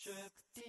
Shukti